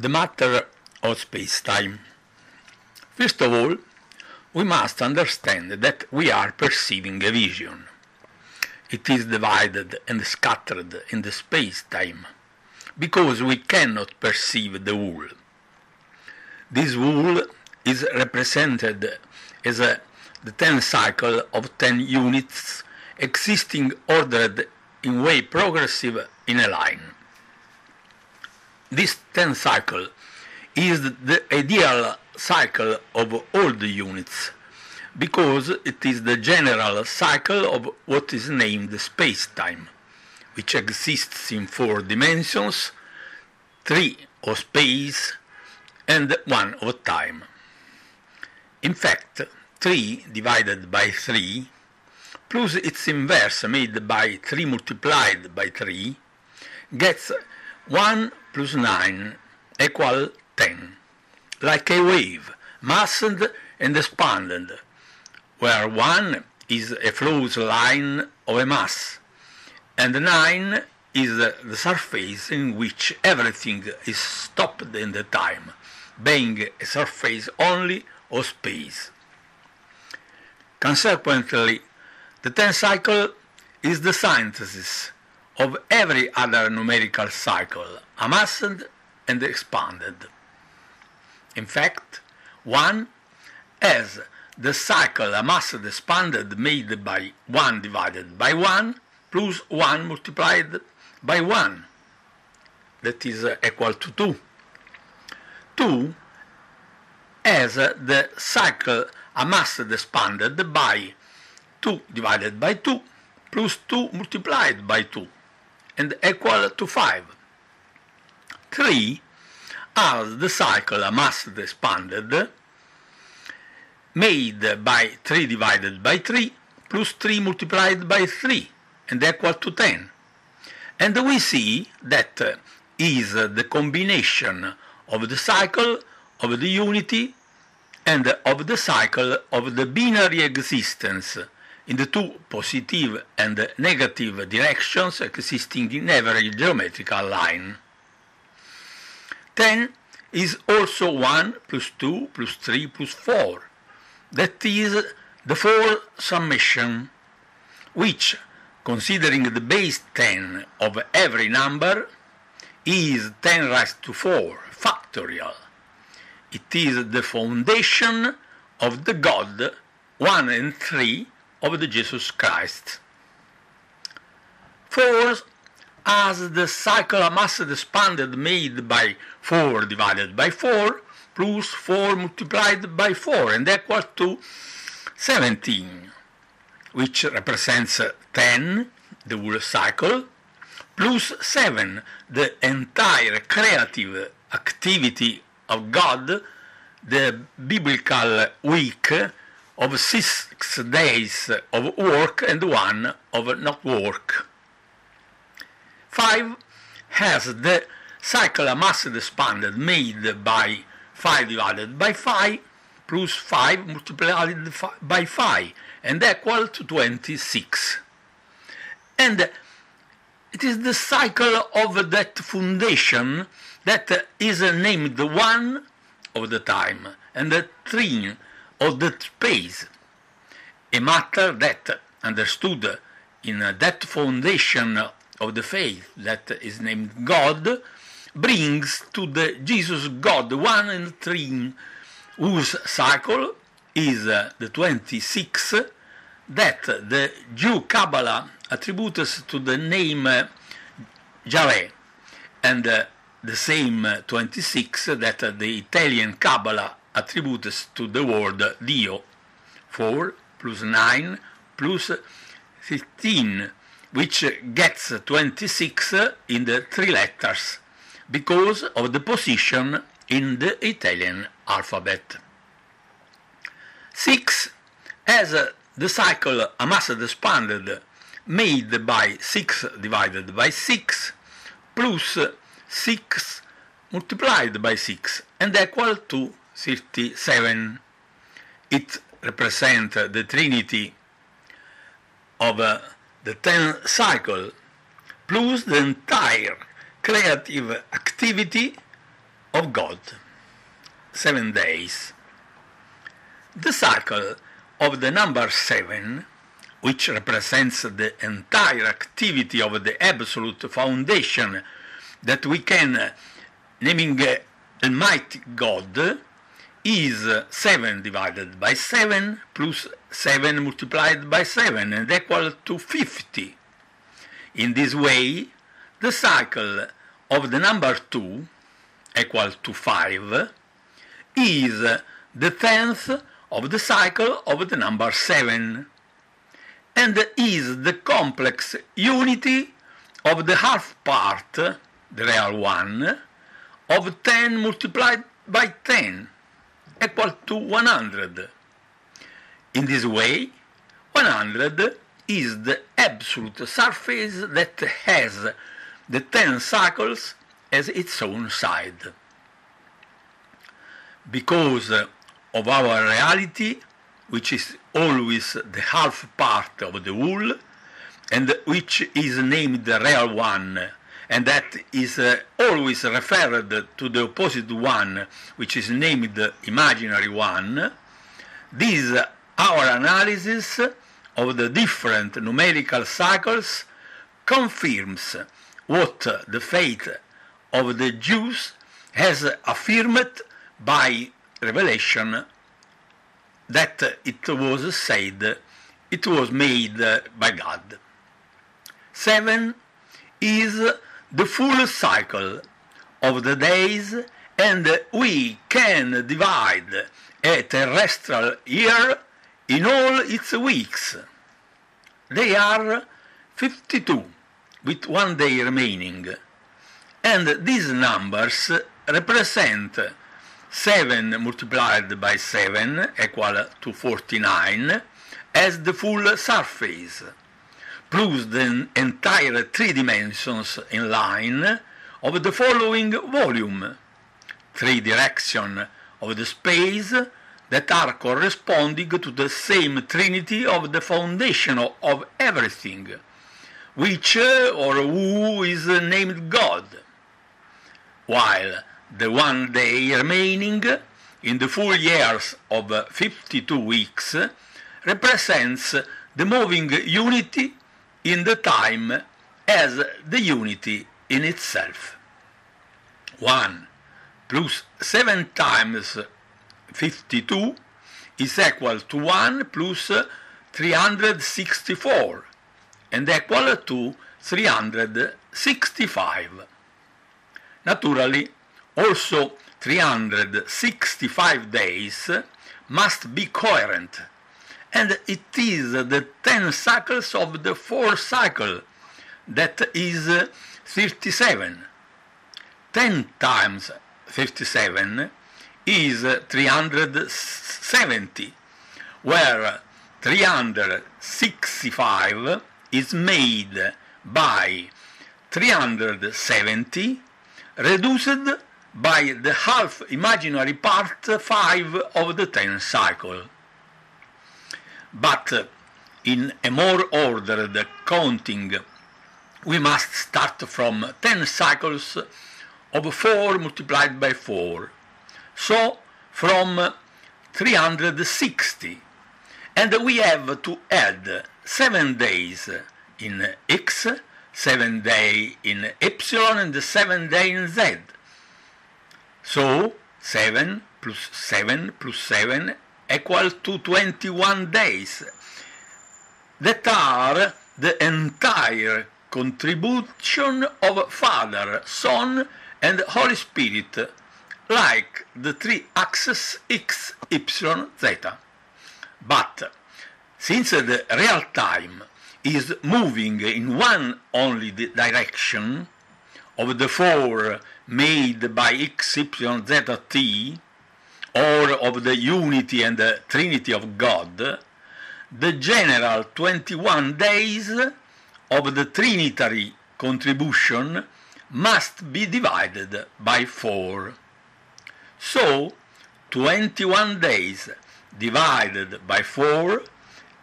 the matter of space-time. First of all, we must understand that we are perceiving a vision. It is divided and scattered in the space-time, because we cannot perceive the whole. This whole is represented as a, the ten cycle of ten units existing ordered in way progressive in a line. This ten cycle is the ideal cycle of all the units because it is the general cycle of what is named space-time, which exists in four dimensions, three of space and one of time. In fact, 3 divided by 3 plus its inverse made by 3 multiplied by 3 gets 1 plus 9 equal 10, like a wave, massed and expanded, where 1 is a closed line of a mass, and 9 is the surface in which everything is stopped in the time, being a surface only of space. Consequently, the ten cycle is the synthesis of every other numerical cycle, amassed and expanded. In fact, one has the cycle amassed expanded made by 1 divided by 1 plus 1 multiplied by 1 that is uh, equal to 2. 2 has the cycle amassed expanded by 2 divided by 2 plus 2 multiplied by 2 and equal to 5. 3 As the cycle amassed expanded made by 3 divided by 3 plus 3 multiplied by 3 and equal to 10. And we see that is the combination of the cycle of the unity and of the cycle of the binary existence in the two positive and negative directions existing in every geometrical line. 10 is also 1 plus 2 plus 3 plus 4. That is the four summation, which, considering the base 10 of every number, is 10 raised to 4 factorial. It is the foundation of the God 1 and 3 of the Jesus Christ. 4 as the cycle amassed expanded made by 4 divided by 4 plus 4 multiplied by 4 and equal to 17, which represents 10, the whole cycle, plus 7, the entire creative activity of God, the biblical week of six days of work and one of not work. 5 has the cycle amassed expanded made by 5 divided by 5 plus 5 multiplied by 5 and equal to 26. And it is the cycle of that foundation that is named one of the time and the three of the space. A matter that understood in that foundation of the faith that is named God brings to the Jesus God one and three whose cycle is the 26 that the Jew Kabbalah attributes to the name Yahweh and the same 26 that the Italian Kabbalah attributes to the word Dio 4 plus 9 plus 15 which gets 26 in the three letters because of the position in the Italian alphabet. 6 has the cycle amassed expanded made by 6 divided by 6 plus 6 multiplied by 6 and equal to 37. It represents the trinity of uh, the 10 cycle plus the entire creative activity of God, seven days. The cycle of the number seven, which represents the entire activity of the absolute foundation that we can naming Almighty God, is 7 divided by 7 plus 7 multiplied by 7 and equal to 50. In this way, the cycle of the number 2 equal to 5 is the tenth of the cycle of the number 7 and is the complex unity of the half part, the real one, of 10 multiplied by 10 equal to 100. In this way, 100 is the absolute surface that has the 10 cycles as its own side. Because of our reality, which is always the half part of the whole, and which is named the real one, and that is uh, always referred to the opposite one, which is named imaginary one, this our analysis of the different numerical cycles confirms what the faith of the Jews has affirmed by revelation that it was said it was made by God. Seven is the full cycle of the days and we can divide a terrestrial year in all its weeks. They are 52 with one day remaining and these numbers represent 7 multiplied by 7 equal to 49 as the full surface plus the entire three dimensions in line of the following volume, three directions of the space that are corresponding to the same trinity of the foundation of everything, which uh, or who is named God, while the one day remaining in the full years of 52 weeks represents the moving unity in the time as the unity in itself. 1 plus 7 times 52 is equal to 1 plus 364 and equal to 365. Naturally, also 365 days must be coherent and it is the 10 cycles of the fourth cycle that is 37. 10 times 57 is 370, where 365 is made by 370 reduced by the half imaginary part 5 of the 10 cycle but in a more ordered counting we must start from 10 cycles of 4 multiplied by 4 so from 360 and we have to add 7 days in x 7 day in epsilon and 7 day in z. So 7 plus 7 plus 7 equal to 21 days that are the entire contribution of Father, Son, and Holy Spirit, like the three axes x, y, z. But since the real time is moving in one only direction of the four made by x, y, z, t, or of the unity and the trinity of God, the general 21 days of the trinitary contribution must be divided by 4. So, 21 days divided by 4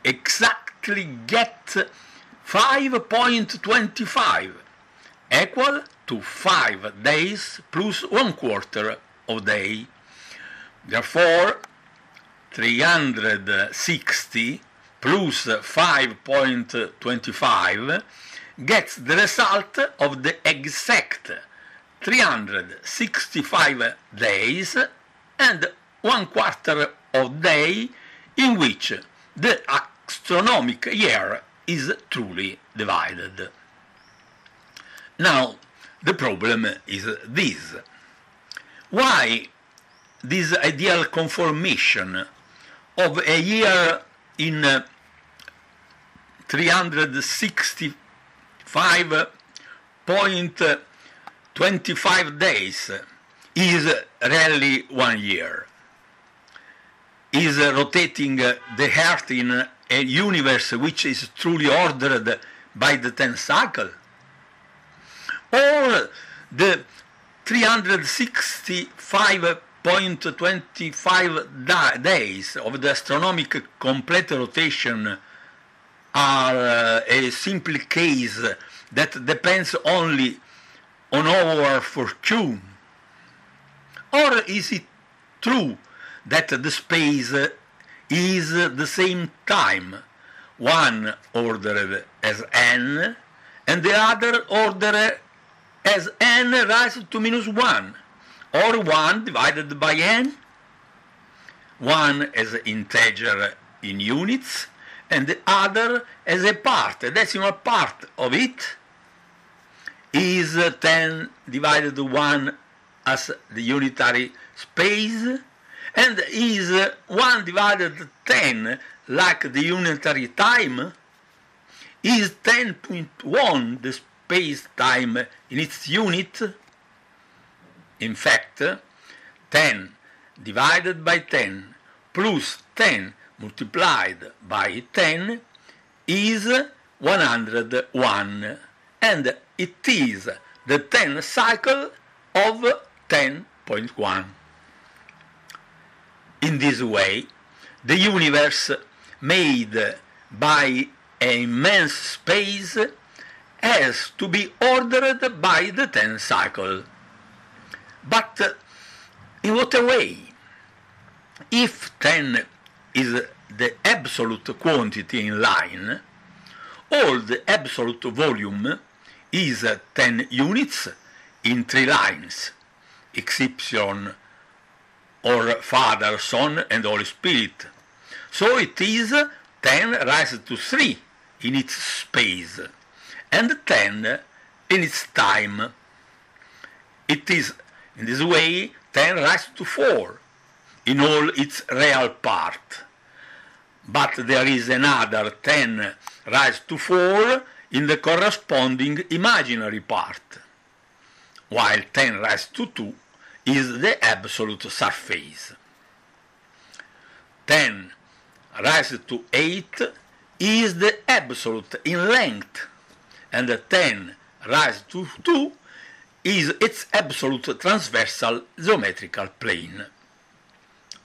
exactly get 5.25 equal to 5 days plus 1 quarter of day. Therefore, 360 plus 5.25 gets the result of the exact 365 days and one quarter of day in which the astronomic year is truly divided. Now, the problem is this. Why this ideal conformation of a year in uh, 365.25 uh, days is really one year? Is rotating uh, the Earth in a universe which is truly ordered by the ten cycle? Or the 365.25 days of the astronomical complete rotation are uh, a simple case that depends only on our fortune? Or is it true that the space is the same time, one ordered as n and the other ordered as n raised to minus 1, or 1 divided by n, 1 as an integer in units, and the other as a part, a decimal part of it, is 10 divided by 1 as the unitary space, and is 1 divided 10 like the unitary time, is 10.1 the space-time in its unit? In fact, 10 divided by 10 plus 10 multiplied by 10 is 101 and it is the 10 cycle of 10.1. In this way, the universe made by an immense space has to be ordered by the 10 cycle. But uh, in what a way? If 10 is the absolute quantity in line, all the absolute volume is 10 units in three lines, Exception or Father, Son and Holy Spirit. So it is 10 raised to 3 in its space and 10 in its time. It is in this way 10 raised to 4 in all its real part. But there is another 10 raised to 4 in the corresponding imaginary part, while 10 raised to 2 is the absolute surface. 10 raised to 8 is the absolute in length, and 10 raised to 2 is its absolute transversal geometrical plane.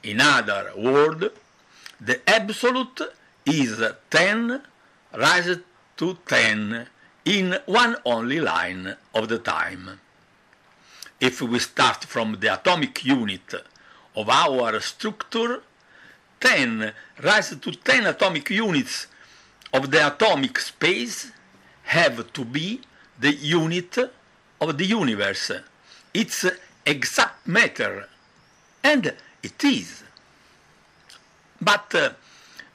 In other words, the absolute is 10 raised to 10 in one only line of the time. If we start from the atomic unit of our structure, 10 raised to 10 atomic units of the atomic space have to be the unit of the universe, its exact matter, and it is. But uh,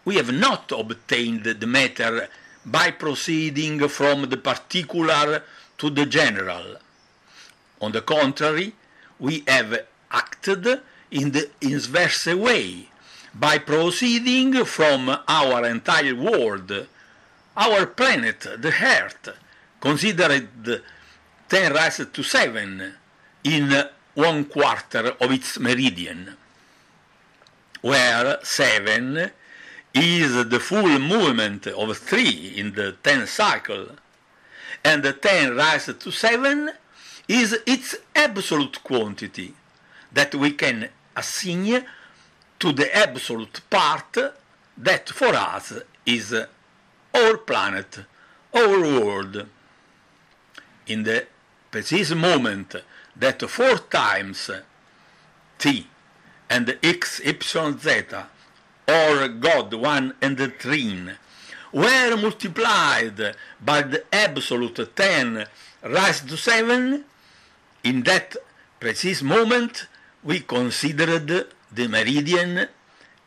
we have not obtained the matter by proceeding from the particular to the general. On the contrary, we have acted in the inverse way by proceeding from our entire world, our planet, the Earth, considered 10 raised to 7 in one quarter of its meridian, where 7 is the full movement of 3 in the 10 cycle, and the 10 raised to 7 is its absolute quantity that we can assign to the absolute part that for us is our planet, our world. In the precise moment that four times t and x epsilon zeta or God 1 and the trine were multiplied by the absolute 10 raised to 7, in that precise moment we considered the meridian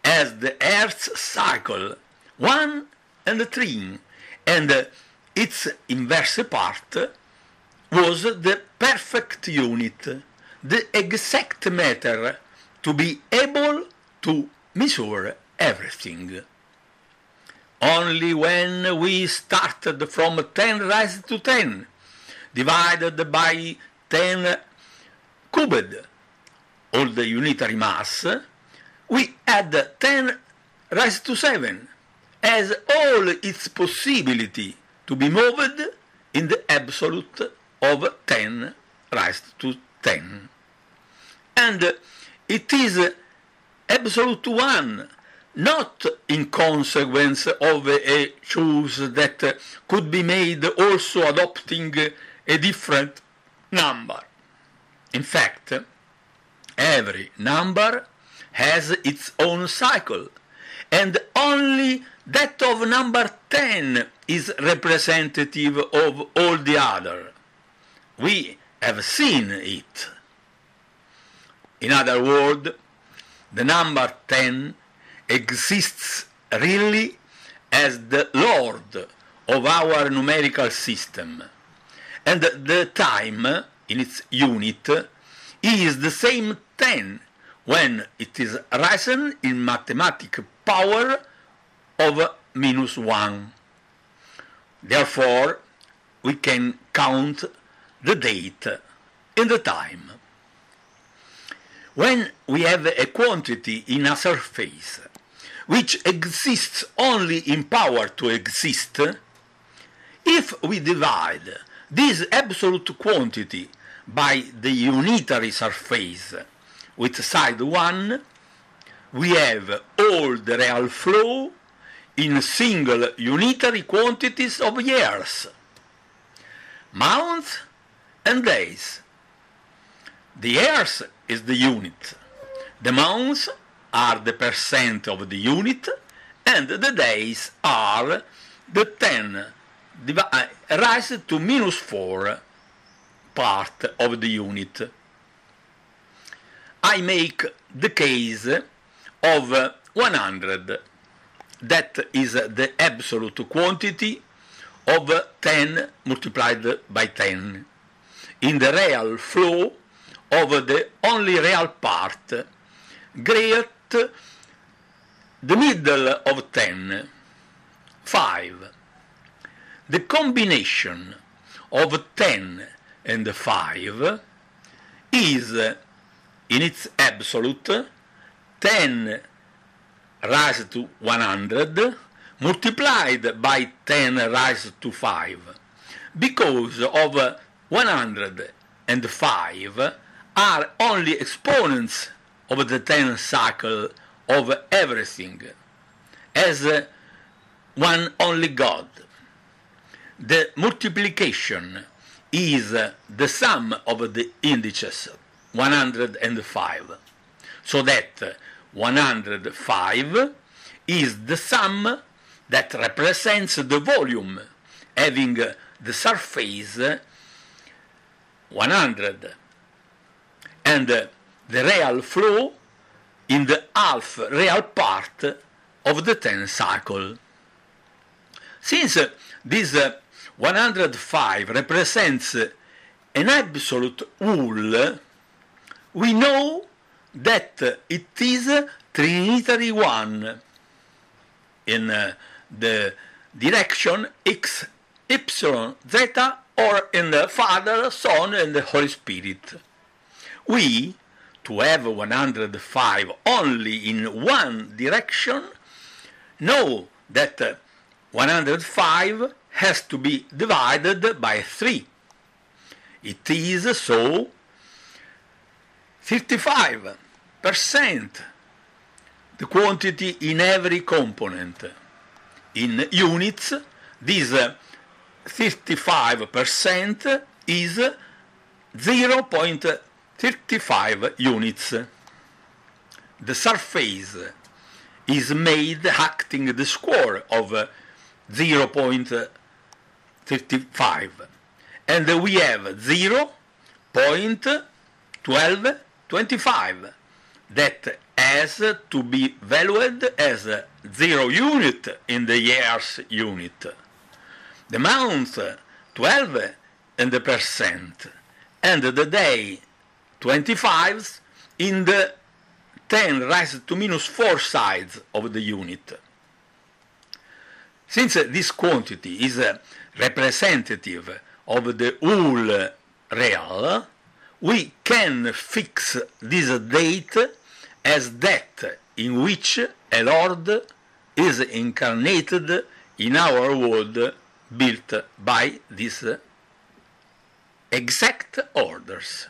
as the Earth's cycle, 1 and the trine, and its inverse part was the perfect unit, the exact matter to be able to measure everything. Only when we started from 10 raised to 10, divided by 10 cubed, all the unitary mass, we had 10 raised to 7 as all its possibility to be moved in the absolute of 10 raised to 10. And it is absolute 1 not in consequence of a choice that could be made also adopting a different number. In fact, every number has its own cycle, and only that of number 10 is representative of all the other. We have seen it. In other words, the number 10 exists really as the Lord of our numerical system. And the time in its unit is the same 10 when it is risen in mathematical power of minus 1. Therefore, we can count the date and the time. When we have a quantity in a surface which exists only in power to exist, if we divide this absolute quantity by the unitary surface with side 1, we have all the real flow in single unitary quantities of years, months and days. The years is the unit. The months are the percent of the unit and the days are the 10 raised to minus 4 part of the unit. I make the case of 100 that is the absolute quantity of 10 multiplied by 10 in the real flow of the only real part great the middle of 10 5 the combination of 10 and 5 is in its absolute 10 raised to 100 multiplied by 10 raised to 5 because of 105 are only exponents of the 10 cycle of everything as one only God. The multiplication is the sum of the indices 105 so that 105 is the sum that represents the volume having the surface 100 and the real flow in the half real part of the 10 cycle. Since this 105 represents an absolute whole, we know that it is trinitary one in the direction x, epsilon, zeta, or in the Father, Son, and the Holy Spirit. We, to have 105 only in one direction, know that 105 has to be divided by 3. It is so 55% the quantity in every component. In units, this 55% is 0.35 units. The surface is made acting the square of 0.35 and we have 0.1225 that has to be valued as 0 unit in the years unit. The month 12 and the percent and the day 25 in the 10 raised to minus 4 sides of the unit. Since this quantity is uh, representative of the whole real, we can fix this date as that in which a Lord is incarnated in our world built by these exact orders.